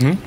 Hum?